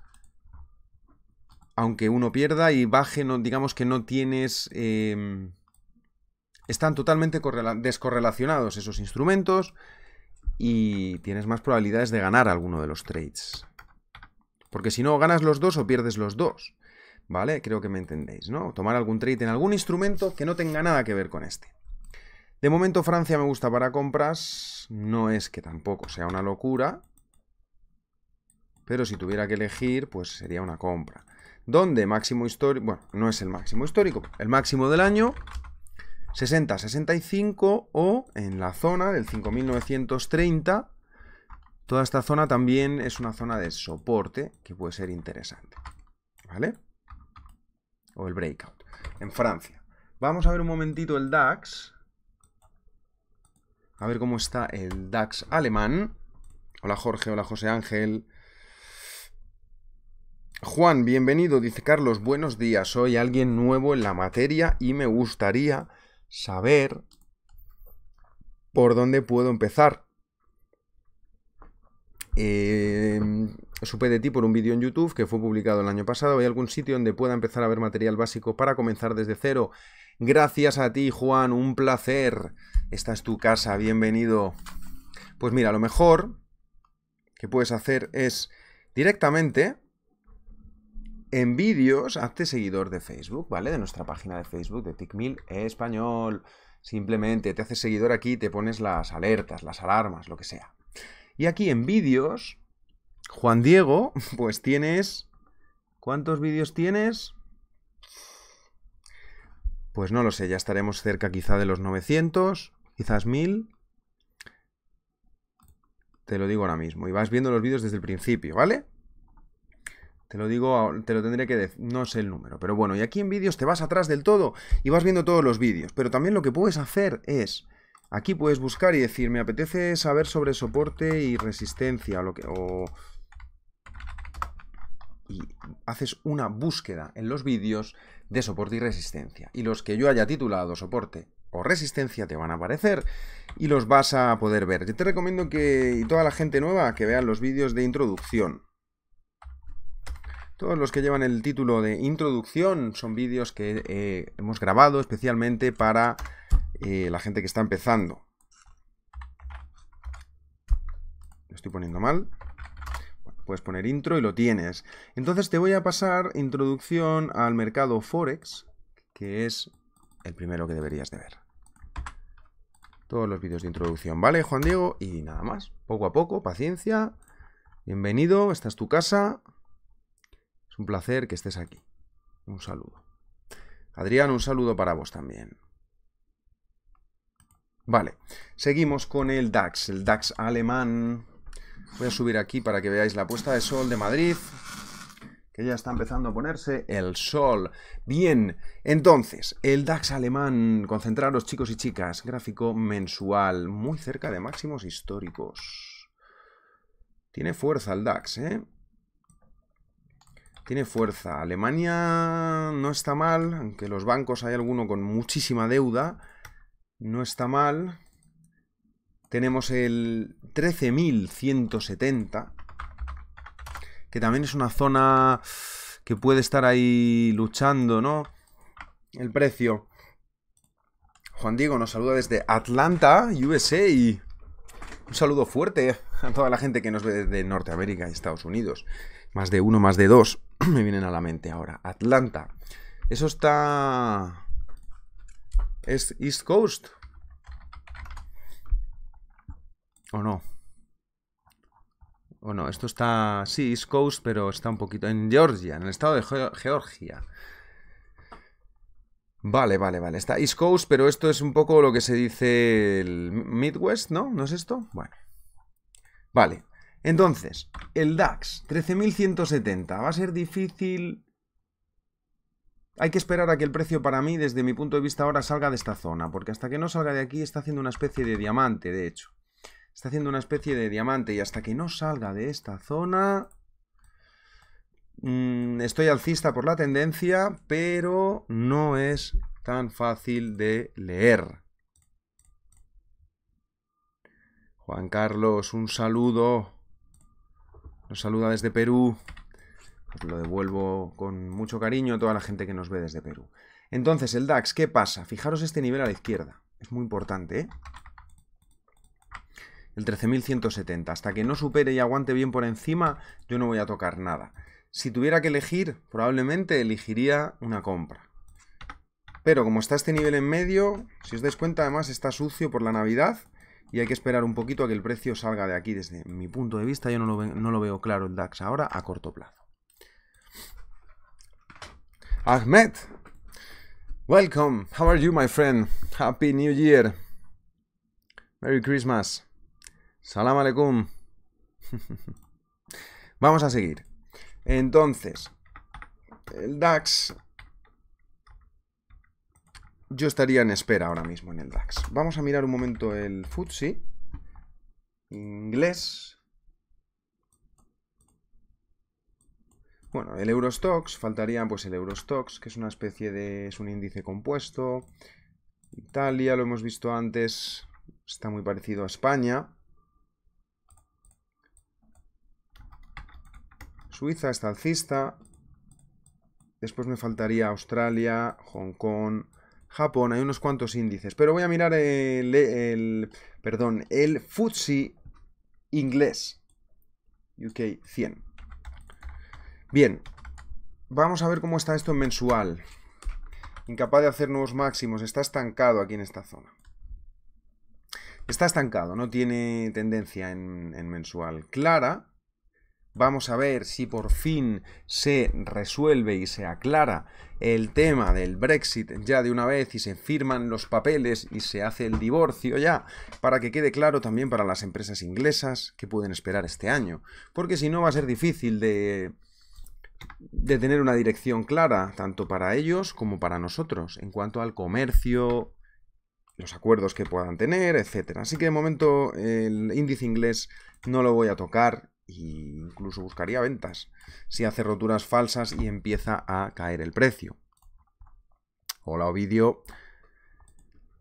A: aunque uno pierda y baje, no, digamos que no tienes... Em, están totalmente descorrelacionados esos instrumentos y tienes más probabilidades de ganar alguno de los trades. Porque si no, ganas los dos o pierdes los dos. ¿Vale? Creo que me entendéis, ¿no? Tomar algún trade en algún instrumento que no tenga nada que ver con este. De momento Francia me gusta para compras. No es que tampoco sea una locura. Pero si tuviera que elegir, pues sería una compra donde máximo histórico, bueno, no es el máximo histórico, el máximo del año 60-65 o en la zona del 5930. Toda esta zona también es una zona de soporte que puede ser interesante. ¿Vale? O el breakout. En Francia. Vamos a ver un momentito el DAX. A ver cómo está el DAX alemán. Hola Jorge, hola José Ángel. Juan, bienvenido, dice Carlos, buenos días, soy alguien nuevo en la materia y me gustaría saber por dónde puedo empezar. Eh, supe de ti por un vídeo en YouTube que fue publicado el año pasado. ¿Hay algún sitio donde pueda empezar a ver material básico para comenzar desde cero? Gracias a ti, Juan, un placer. Esta es tu casa, bienvenido. Pues mira, lo mejor que puedes hacer es directamente en vídeos, hazte seguidor de Facebook, ¿vale? De nuestra página de Facebook de TICMIL Español. Simplemente te haces seguidor aquí, te pones las alertas, las alarmas, lo que sea. Y aquí en vídeos, Juan Diego, pues tienes... ¿Cuántos vídeos tienes? Pues no lo sé, ya estaremos cerca quizá de los 900, quizás 1000. Te lo digo ahora mismo. Y vas viendo los vídeos desde el principio, ¿vale? Te lo digo, te lo tendré que decir, no sé el número, pero bueno, y aquí en vídeos te vas atrás del todo y vas viendo todos los vídeos, pero también lo que puedes hacer es, aquí puedes buscar y decir, me apetece saber sobre soporte y resistencia, lo que, o... Y haces una búsqueda en los vídeos de soporte y resistencia. Y los que yo haya titulado soporte o resistencia te van a aparecer y los vas a poder ver. Yo te recomiendo que, y toda la gente nueva, que vean los vídeos de introducción. Todos los que llevan el título de introducción son vídeos que eh, hemos grabado especialmente para eh, la gente que está empezando. Lo estoy poniendo mal. puedes poner intro y lo tienes. Entonces te voy a pasar introducción al mercado Forex, que es el primero que deberías de ver. Todos los vídeos de introducción, ¿vale, Juan Diego? Y nada más. Poco a poco, paciencia. Bienvenido, esta es tu casa un placer que estés aquí. Un saludo. Adrián, un saludo para vos también. Vale, seguimos con el DAX, el DAX alemán. Voy a subir aquí para que veáis la puesta de sol de Madrid, que ya está empezando a ponerse el sol. Bien, entonces, el DAX alemán, concentraros chicos y chicas, gráfico mensual, muy cerca de máximos históricos. Tiene fuerza el DAX, ¿eh? Tiene fuerza. Alemania no está mal, aunque los bancos hay alguno con muchísima deuda. No está mal. Tenemos el 13.170, que también es una zona que puede estar ahí luchando, ¿no? El precio. Juan Diego nos saluda desde Atlanta, USA. Un saludo fuerte a toda la gente que nos ve desde Norteamérica y Estados Unidos. Más de uno, más de dos. me vienen a la mente ahora. Atlanta. Eso está... ¿Es East Coast? ¿O no? ¿O no? Esto está... Sí, East Coast, pero está un poquito... En Georgia, en el estado de Georgia. Vale, vale, vale. Está East Coast, pero esto es un poco lo que se dice el Midwest, ¿no? ¿No es esto? Bueno. Vale. Entonces, el DAX, 13.170. Va a ser difícil... Hay que esperar a que el precio para mí, desde mi punto de vista ahora, salga de esta zona. Porque hasta que no salga de aquí está haciendo una especie de diamante, de hecho. Está haciendo una especie de diamante. Y hasta que no salga de esta zona... Mm, estoy alcista por la tendencia, pero no es tan fácil de leer. Juan Carlos, un saludo. Nos saluda desde Perú. lo devuelvo con mucho cariño a toda la gente que nos ve desde Perú. Entonces, el DAX, ¿qué pasa? Fijaros este nivel a la izquierda. Es muy importante, ¿eh? El 13.170. Hasta que no supere y aguante bien por encima, yo no voy a tocar nada. Si tuviera que elegir, probablemente elegiría una compra. Pero como está este nivel en medio, si os dais cuenta, además está sucio por la Navidad y hay que esperar un poquito a que el precio salga de aquí. Desde mi punto de vista, yo no lo, no lo veo claro el DAX ahora a corto plazo. Ahmed, welcome. How are you, my friend? Happy New Year. Merry Christmas. Salam aleikum. Vamos a seguir. Entonces, el DAX... Yo estaría en espera ahora mismo en el DAX. Vamos a mirar un momento el FTSE. Inglés. Bueno, el Eurostox, faltaría pues el Eurostox, que es una especie de... es un índice compuesto. Italia, lo hemos visto antes, está muy parecido a España. Suiza está alcista. Después me faltaría Australia, Hong Kong, Japón. Hay unos cuantos índices. Pero voy a mirar el, perdón, el inglés. UK 100. Bien. Vamos a ver cómo está esto en mensual. Incapaz de hacer nuevos máximos. Está estancado aquí en esta zona. Está estancado, no tiene tendencia en, en mensual clara. Vamos a ver si por fin se resuelve y se aclara el tema del Brexit ya de una vez y se firman los papeles y se hace el divorcio ya, para que quede claro también para las empresas inglesas que pueden esperar este año. Porque si no va a ser difícil de, de tener una dirección clara, tanto para ellos como para nosotros, en cuanto al comercio, los acuerdos que puedan tener, etc. Así que de momento el índice inglés no lo voy a tocar incluso buscaría ventas si hace roturas falsas y empieza a caer el precio. Hola Ovidio.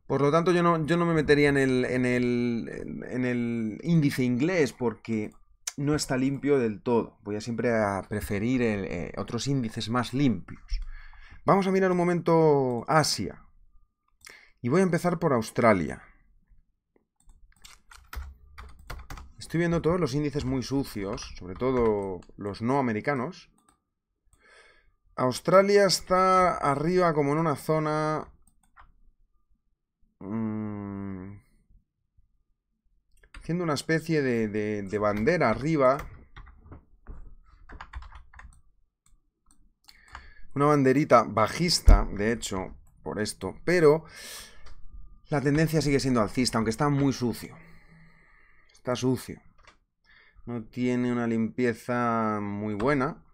A: Por lo tanto, yo no, yo no me metería en el, en, el, en el índice inglés porque no está limpio del todo. Voy a siempre a preferir eh, otros índices más limpios. Vamos a mirar un momento Asia. Y voy a empezar por Australia. Estoy viendo todos los índices muy sucios, sobre todo los no americanos. Australia está arriba como en una zona... Mm, haciendo una especie de, de bandera arriba. Una banderita bajista, de hecho, por esto. Pero la tendencia sigue siendo alcista, aunque está muy sucio. Está sucio. No tiene una limpieza muy buena.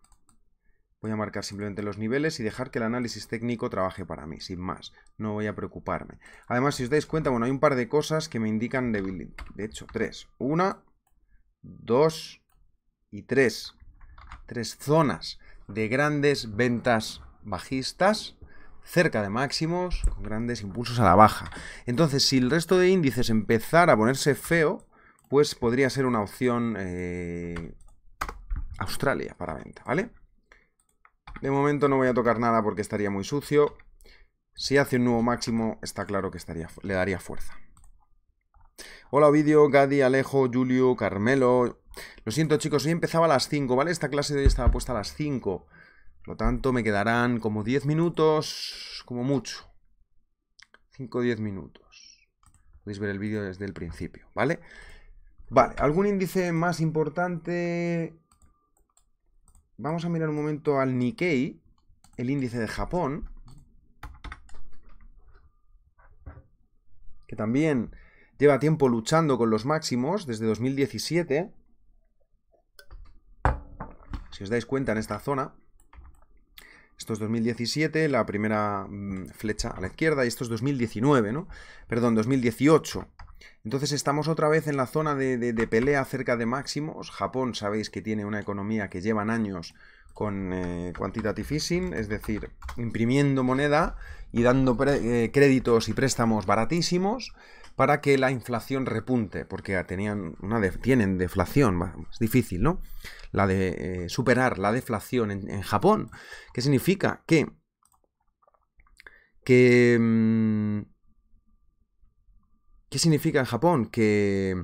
A: Voy a marcar simplemente los niveles y dejar que el análisis técnico trabaje para mí, sin más. No voy a preocuparme. Además, si os dais cuenta, bueno, hay un par de cosas que me indican debilidad. De hecho, tres. Una, dos y tres. Tres zonas de grandes ventas bajistas cerca de máximos, con grandes impulsos a la baja. Entonces, si el resto de índices empezara a ponerse feo, pues podría ser una opción eh, Australia para venta, ¿vale? De momento no voy a tocar nada porque estaría muy sucio. Si hace un nuevo máximo, está claro que estaría, le daría fuerza. Hola vídeo, Gadi, Alejo, Julio, Carmelo. Lo siento chicos, hoy empezaba a las 5, ¿vale? Esta clase de hoy estaba puesta a las 5. Por lo tanto, me quedarán como 10 minutos, como mucho. 5 o 10 minutos. Podéis ver el vídeo desde el principio. Vale, ¿algún índice más importante? Vamos a mirar un momento al Nikkei, el índice de Japón. Que también lleva tiempo luchando con los máximos desde 2017. Si os dais cuenta en esta zona, esto es 2017, la primera mm, flecha a la izquierda, y esto es 2019, ¿no? Perdón, 2018. Entonces estamos otra vez en la zona de, pelea cerca de máximos. Japón, sabéis que tiene una economía que llevan años con eh, quantitative easing, es decir, imprimiendo moneda y dando eh, créditos y préstamos baratísimos para que la inflación repunte, porque tenían una tienen deflación, es difícil, ¿no? La de eh, superar la deflación en, Japón. ¿Qué significa? Que, que mm, ¿Qué significa en Japón? Que,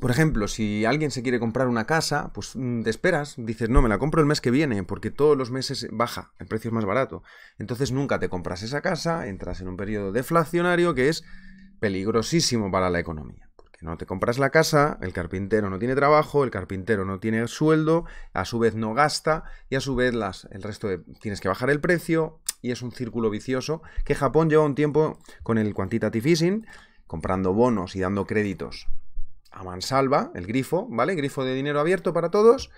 A: por ejemplo, si alguien se quiere comprar una casa, pues mm, te esperas, dices, no, me la compro el mes que viene, porque todos los meses baja, el precio es más barato. Entonces nunca te compras esa casa, entras en un periodo deflacionario que es peligrosísimo para la economía. Porque no te compras la casa, el carpintero no tiene trabajo, el carpintero no tiene sueldo, a su vez no gasta y a su vez las, el resto de, tienes que bajar el precio y es un círculo vicioso que Japón lleva un tiempo con el quantitative easing, comprando bonos y dando créditos a mansalva, el grifo, ¿vale? Grifo de dinero abierto para todos.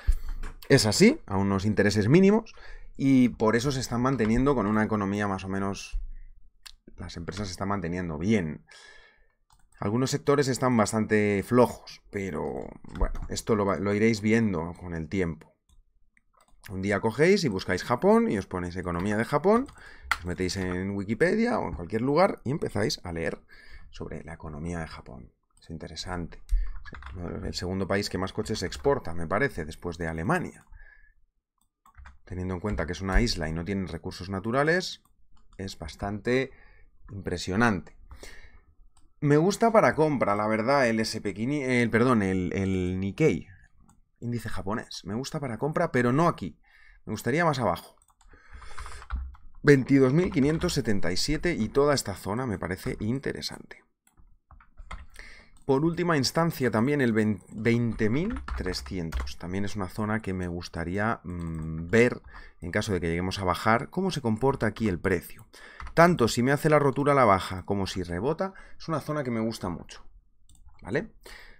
A: Es así, a unos intereses mínimos y por eso se están manteniendo con una economía más o menos las empresas se están manteniendo bien. Algunos sectores están bastante flojos, pero bueno, esto lo, iréis viendo con el tiempo. Un día cogéis y buscáis Japón y os ponéis economía de Japón, os metéis en Wikipedia o en cualquier lugar y empezáis a leer sobre la economía de Japón. Es interesante. El segundo país que más coches exporta, me parece, después de Alemania. Teniendo en cuenta que es una isla y no tiene recursos naturales, es bastante impresionante. Me gusta para compra, la verdad, el SP, el, perdón, el, el Nikkei, índice japonés. Me gusta para compra, pero no aquí. Me gustaría más abajo. 22.577 y toda esta zona me parece interesante. Por última instancia también el 20.300. También es una zona que me gustaría mm, ver en caso de que lleguemos a bajar cómo se comporta aquí el precio. Tanto si me hace la rotura a la baja como si rebota, es una zona que me gusta mucho. ¿Vale?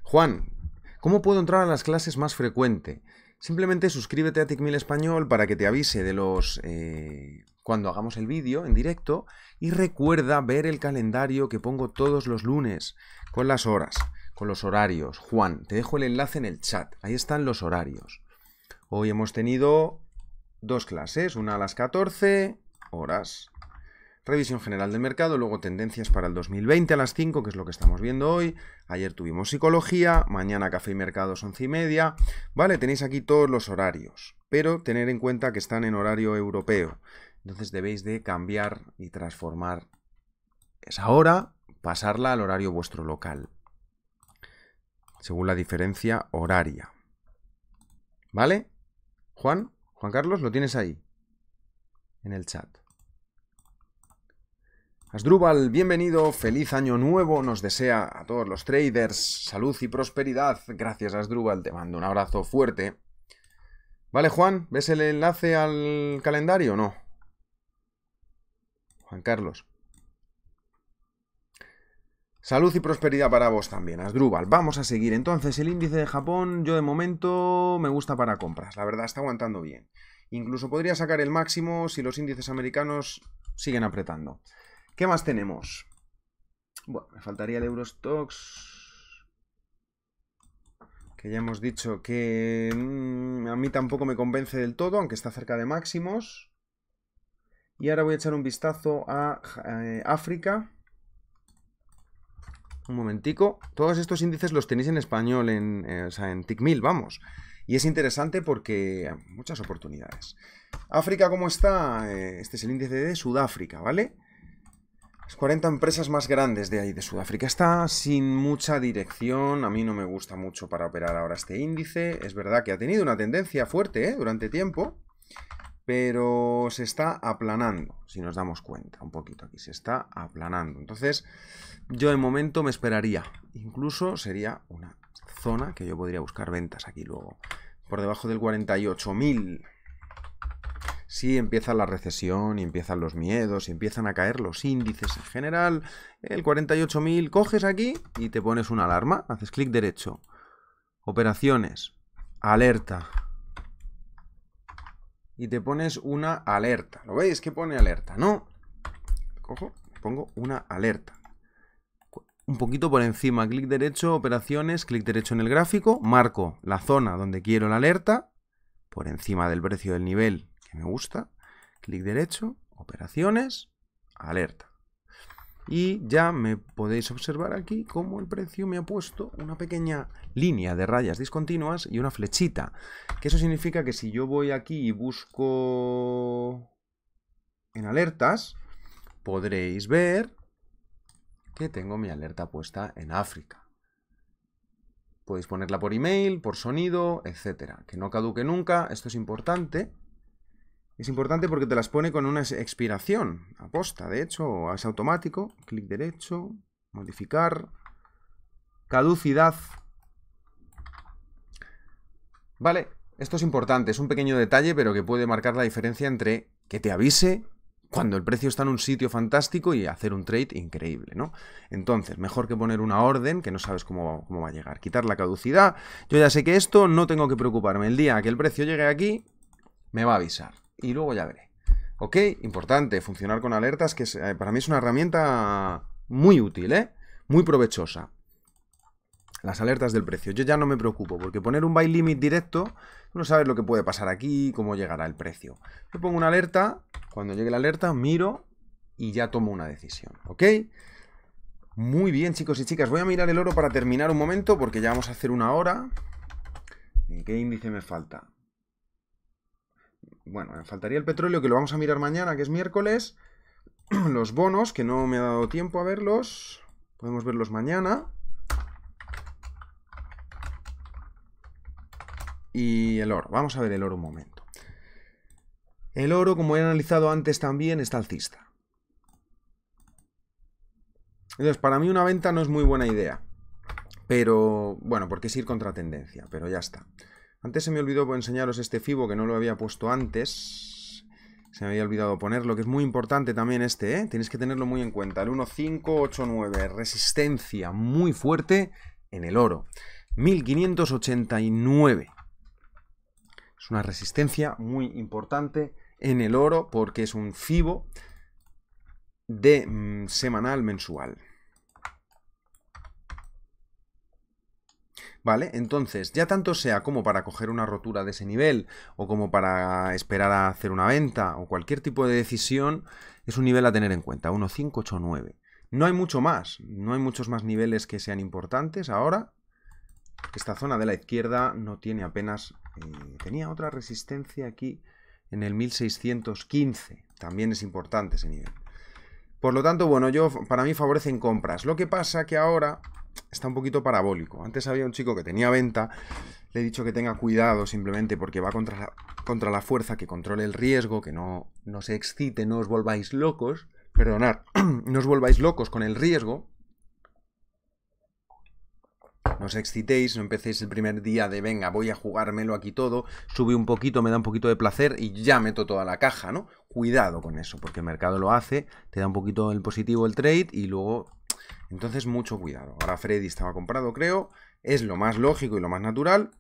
A: Juan, ¿cómo puedo entrar a las clases más frecuente? Simplemente suscríbete a TICMIL Español para que te avise de los... Eh, cuando hagamos el vídeo en directo y recuerda ver el calendario que pongo todos los lunes con las horas, con los horarios. Juan, te dejo el enlace en el chat, ahí están los horarios. Hoy hemos tenido dos clases, una a las 14 horas Revisión general del mercado, luego tendencias para el 2020 a las 5, que es lo que estamos viendo hoy. Ayer tuvimos psicología, mañana café y mercados 11 y media. Vale, tenéis aquí todos los horarios, pero tener en cuenta que están en horario europeo. Entonces debéis de cambiar y transformar esa hora, pasarla al horario vuestro local. Según la diferencia horaria. ¿Vale? Juan, Juan Carlos, lo tienes ahí. En el chat. Asdrúbal, bienvenido, feliz año nuevo, nos desea a todos los traders salud y prosperidad. Gracias Asdrúbal, te mando un abrazo fuerte. Vale, Juan, ¿ves el enlace al calendario o no? Juan Carlos. Salud y prosperidad para vos también, Asdrúbal. Vamos a seguir. Entonces, el índice de Japón, yo de momento me gusta para compras. La verdad, está aguantando bien. Incluso podría sacar el máximo si los índices americanos siguen apretando. ¿Qué más tenemos? Bueno, me faltaría el Eurostox. Que ya hemos dicho que mm, a mí tampoco me convence del todo, aunque está cerca de máximos. Y ahora voy a echar un vistazo a eh, África. Un momentico. Todos estos índices los tenéis en español, en, eh, o sea, en TICMIL, vamos. Y es interesante porque muchas oportunidades. África, ¿cómo está? Eh, este es el índice de Sudáfrica, ¿vale? Las 40 empresas más grandes de ahí, de Sudáfrica. Está sin mucha dirección. A mí no me gusta mucho para operar ahora este índice. Es verdad que ha tenido una tendencia fuerte ¿eh? durante tiempo. pero se está aplanando, si nos damos cuenta, un poquito aquí, se está aplanando. Entonces, yo de momento me esperaría, incluso sería una zona que yo podría buscar ventas aquí luego, por debajo del 48.000. Si empieza la recesión y empiezan los miedos y empiezan a caer los índices en general, el 48.000 coges aquí y te pones una alarma, haces clic derecho, operaciones, alerta, y te pones una alerta. ¿Lo veis que pone alerta? No. Cojo, pongo una alerta. Un poquito por encima, clic derecho, operaciones, clic derecho en el gráfico, marco la zona donde quiero la alerta, por encima del precio del nivel que me gusta, clic derecho, operaciones, alerta. Y ya me podéis observar aquí cómo el precio me ha puesto una pequeña línea de rayas discontinuas y una flechita. Que eso significa que si yo voy aquí y busco en alertas, podréis ver que tengo mi alerta puesta en África. Podéis ponerla por email, por sonido, etcétera. Que no caduque nunca, esto es importante. Es importante porque te las pone con una expiración aposta, de hecho, es automático. Clic derecho, modificar, caducidad. Vale, esto es importante, es un pequeño detalle, pero que puede marcar la diferencia entre que te avise cuando el precio está en un sitio fantástico y hacer un trade increíble, ¿no? Entonces, mejor que poner una orden que no sabes cómo, cómo va a llegar. Quitar la caducidad. Yo ya sé que esto no tengo que preocuparme. El día que el precio llegue aquí, me va a avisar y luego ya veré. ¿Ok? Importante, funcionar con alertas, que eh, para mí es una herramienta muy útil, ¿eh? Muy provechosa. Las alertas del precio. Yo ya no me preocupo, porque poner un buy limit directo, no sabes lo que puede pasar aquí, cómo llegará el precio. Yo pongo una alerta, cuando llegue la alerta, miro y ya tomo una decisión, ¿ok? Muy bien, chicos y chicas. Voy a mirar el oro para terminar un momento, porque ya vamos a hacer una hora. ¿Qué índice me falta? Bueno, me faltaría el petróleo, que lo vamos a mirar mañana, que es miércoles. Los bonos, que no me ha dado tiempo a verlos. Podemos verlos mañana. Y el oro. Vamos a ver el oro un momento. El oro, como he analizado antes también, está alcista. Entonces, para mí una venta no es muy buena idea. Pero, bueno, porque es ir contra tendencia, pero ya está. Antes se me olvidó enseñaros este FIBO que no lo había puesto antes. Se me había olvidado ponerlo, que es muy importante también este, ¿eh? Tienes que tenerlo muy en cuenta. El 1589, resistencia muy fuerte en el oro. 1589. Es una resistencia muy importante en el oro porque es un FIBO de mm, semanal mensual. ¿Vale? Entonces, ya tanto sea como para coger una rotura de ese nivel o como para esperar a hacer una venta o cualquier tipo de decisión, es un nivel a tener en cuenta, 1.589. No hay mucho más, no hay muchos más niveles que sean importantes ahora. Esta zona de la izquierda no tiene apenas... Eh, tenía otra resistencia aquí en el 1615. También es importante ese nivel. Por lo tanto, bueno, yo para mí favorecen compras. Lo que pasa que ahora está un poquito parabólico. Antes había un chico que tenía venta, le he dicho que tenga cuidado simplemente porque va contra la, contra la fuerza, que controle el riesgo, que no, no se excite, no os volváis locos, perdonad, no os volváis locos con el riesgo. No os excitéis, no empecéis el primer día de venga, voy a jugármelo aquí todo, sube un poquito, me da un poquito de placer y ya meto toda la caja, ¿no? Cuidado con eso, porque el mercado lo hace, te da un poquito el positivo el trade y luego entonces, mucho cuidado. Ahora Freddy estaba comprado, creo. Es lo más lógico y lo más natural.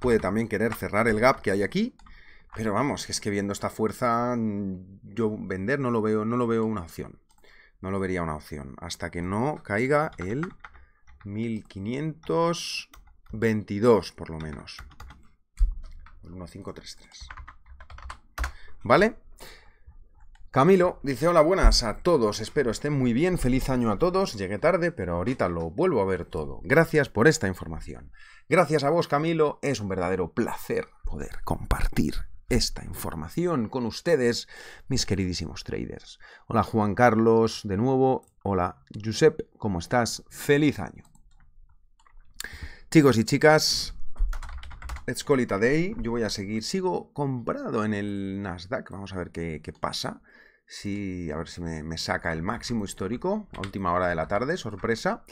A: Puede también querer cerrar el gap que hay aquí. Pero vamos, es que viendo esta fuerza, yo vender no lo veo, no lo veo una opción. No lo vería una opción. Hasta que no caiga el 1522, por lo menos. El 1533. ¿Vale? Camilo dice, hola, buenas a todos, espero estén muy bien, feliz año a todos, llegué tarde, pero ahorita lo vuelvo a ver todo. Gracias por esta información. Gracias a vos, Camilo, es un verdadero placer poder compartir esta información con ustedes, mis queridísimos traders. Hola Juan Carlos, de nuevo, hola Josep, ¿cómo estás? Feliz año. Chicos y chicas, let's call it a day. Yo voy a seguir, sigo comprado en el Nasdaq. Vamos a ver qué, pasa. Si, a ver si me, saca el máximo histórico a última hora de la tarde, sorpresa.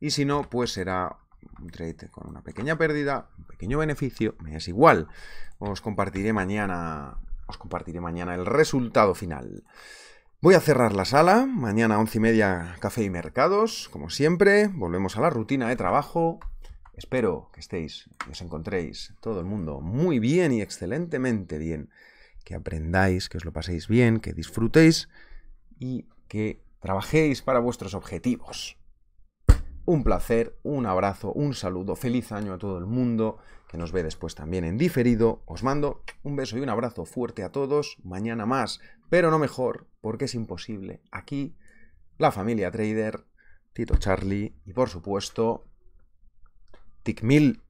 A: Y si no, pues será un trade con una pequeña pérdida, un pequeño beneficio, me es igual. Os compartiré mañana, os compartiré mañana el resultado final. Voy a cerrar la sala, mañana once y media café y mercados, como siempre, volvemos a la rutina de trabajo. Espero que estéis, que os encontréis todo el mundo muy bien y excelentemente bien, que aprendáis, que os lo paséis bien, que disfrutéis y que trabajéis para vuestros objetivos. Un placer, un abrazo, un saludo, feliz año a todo el mundo que nos ve después también en diferido. Os mando un beso y un abrazo fuerte a todos. Mañana más, pero no mejor, porque es imposible. Aquí, la familia Trader, Tito Charlie y por supuesto, Ticmil.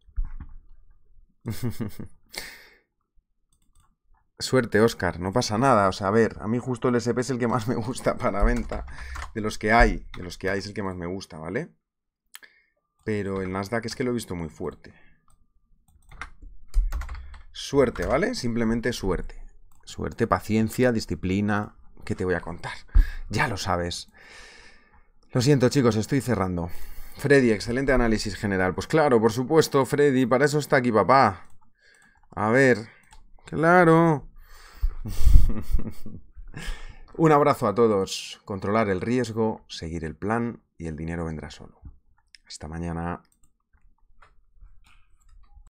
A: Suerte, Oscar, no pasa nada. O sea, a ver, a mí justo el SP es el que más me gusta para venta. De los que hay, de los que hay es el que más me gusta, ¿vale? Pero el Nasdaq es que lo he visto muy fuerte. Suerte, ¿vale? Simplemente suerte. Suerte, paciencia, disciplina. ¿Qué te voy a contar? Ya lo sabes. Lo siento, chicos, estoy cerrando. Freddy, excelente análisis general. Pues claro, por supuesto, Freddy, para eso está aquí papá. A ver, claro. Un abrazo a todos. Controlar el riesgo, seguir el plan y el dinero vendrá solo. Hasta mañana.